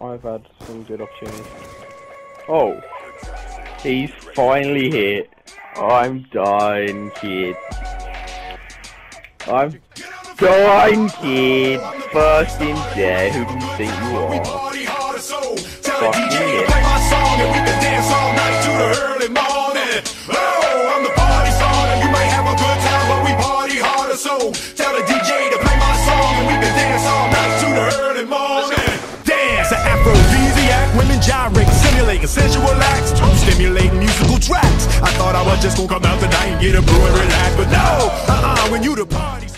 I've had some good opportunities. Oh, he's finally hit. I'm done, kid. I'm done, kid. First in there. Who do you think you are? Fucking hit. Play my song and women gyrate, simulating sensual acts to stimulate musical tracks. I thought I was just gonna come out tonight and get a brew and relax, but no, uh-uh, when you the party.